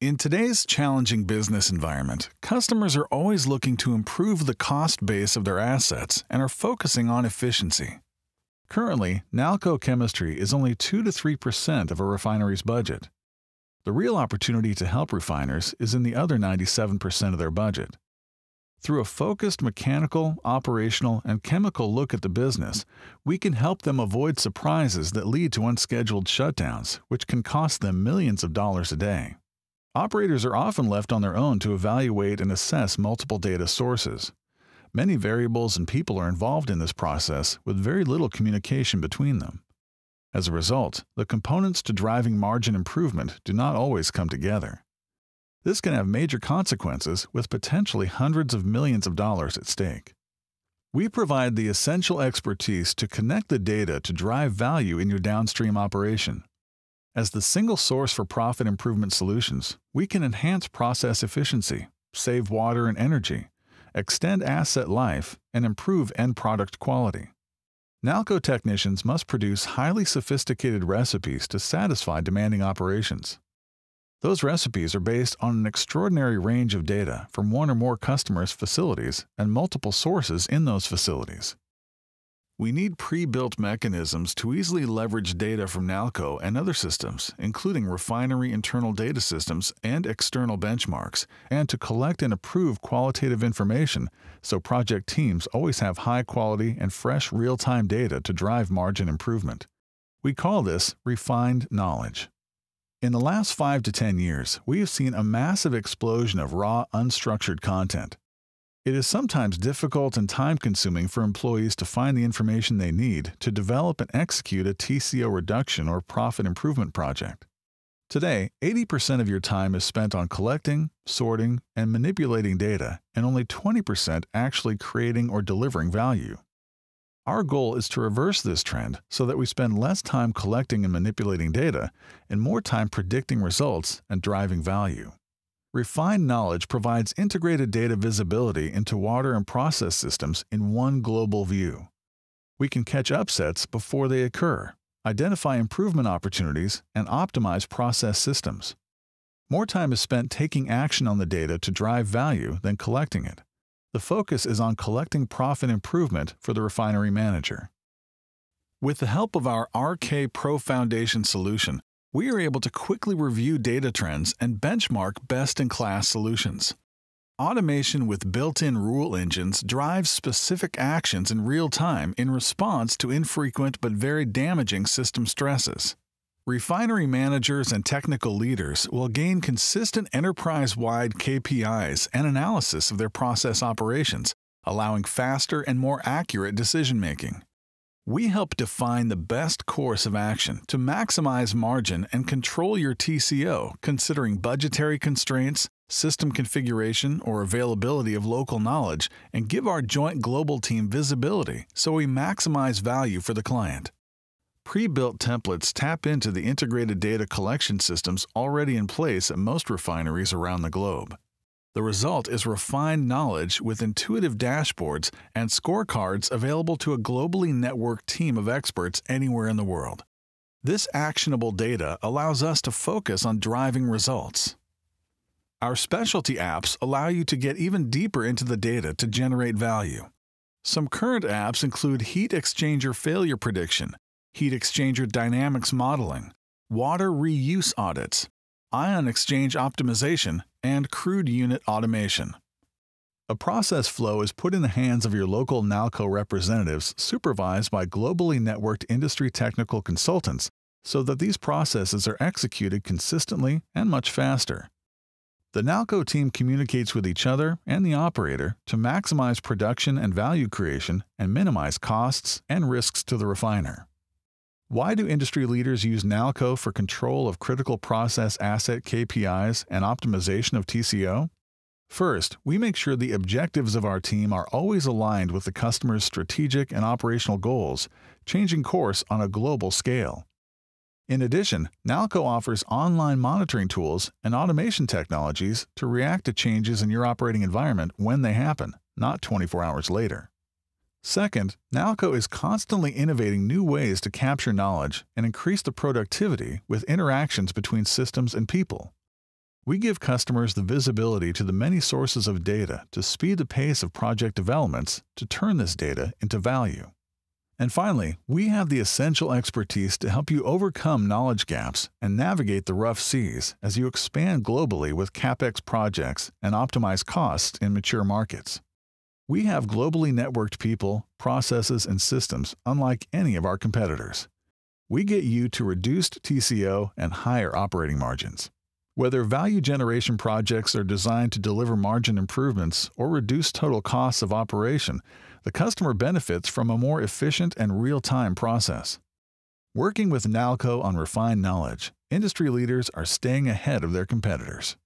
In today's challenging business environment, customers are always looking to improve the cost base of their assets and are focusing on efficiency. Currently, Nalco chemistry is only 2 to 3% of a refinery's budget. The real opportunity to help refiners is in the other 97% of their budget. Through a focused mechanical, operational, and chemical look at the business, we can help them avoid surprises that lead to unscheduled shutdowns, which can cost them millions of dollars a day. Operators are often left on their own to evaluate and assess multiple data sources. Many variables and people are involved in this process with very little communication between them. As a result, the components to driving margin improvement do not always come together. This can have major consequences with potentially hundreds of millions of dollars at stake. We provide the essential expertise to connect the data to drive value in your downstream operation. As the single source for profit improvement solutions, we can enhance process efficiency, save water and energy, extend asset life, and improve end product quality. Nalco technicians must produce highly sophisticated recipes to satisfy demanding operations. Those recipes are based on an extraordinary range of data from one or more customers' facilities and multiple sources in those facilities. We need pre-built mechanisms to easily leverage data from Nalco and other systems, including refinery internal data systems and external benchmarks, and to collect and approve qualitative information so project teams always have high quality and fresh real-time data to drive margin improvement. We call this refined knowledge. In the last 5 to 10 years, we have seen a massive explosion of raw, unstructured content. It is sometimes difficult and time consuming for employees to find the information they need to develop and execute a TCO reduction or profit improvement project. Today, 80% of your time is spent on collecting, sorting, and manipulating data, and only 20% actually creating or delivering value. Our goal is to reverse this trend so that we spend less time collecting and manipulating data and more time predicting results and driving value. Refined knowledge provides integrated data visibility into water and process systems in one global view. We can catch upsets before they occur, identify improvement opportunities, and optimize process systems. More time is spent taking action on the data to drive value than collecting it. The focus is on collecting profit improvement for the refinery manager. With the help of our RK Pro Foundation solution, we are able to quickly review data trends and benchmark best-in-class solutions. Automation with built-in rule engines drives specific actions in real time in response to infrequent but very damaging system stresses. Refinery managers and technical leaders will gain consistent enterprise wide KPIs and analysis of their process operations, allowing faster and more accurate decision making. We help define the best course of action to maximize margin and control your TCO considering budgetary constraints, system configuration, or availability of local knowledge, and give our joint global team visibility so we maximize value for the client. Pre-built templates tap into the integrated data collection systems already in place at most refineries around the globe. The result is refined knowledge with intuitive dashboards and scorecards available to a globally networked team of experts anywhere in the world. This actionable data allows us to focus on driving results. Our specialty apps allow you to get even deeper into the data to generate value. Some current apps include heat exchanger failure prediction, heat exchanger dynamics modeling, water reuse audits, ion exchange optimization, and crude unit automation. A process flow is put in the hands of your local NALCO representatives supervised by globally networked industry technical consultants so that these processes are executed consistently and much faster. The NALCO team communicates with each other and the operator to maximize production and value creation and minimize costs and risks to the refiner. Why do industry leaders use Nalco for control of critical process asset KPIs and optimization of TCO? First, we make sure the objectives of our team are always aligned with the customer's strategic and operational goals, changing course on a global scale. In addition, Nalco offers online monitoring tools and automation technologies to react to changes in your operating environment when they happen, not 24 hours later. Second, Nalco is constantly innovating new ways to capture knowledge and increase the productivity with interactions between systems and people. We give customers the visibility to the many sources of data to speed the pace of project developments to turn this data into value. And finally, we have the essential expertise to help you overcome knowledge gaps and navigate the rough seas as you expand globally with CapEx projects and optimize costs in mature markets. We have globally networked people, processes, and systems unlike any of our competitors. We get you to reduced TCO and higher operating margins. Whether value generation projects are designed to deliver margin improvements or reduce total costs of operation, the customer benefits from a more efficient and real time process. Working with Nalco on refined knowledge, industry leaders are staying ahead of their competitors.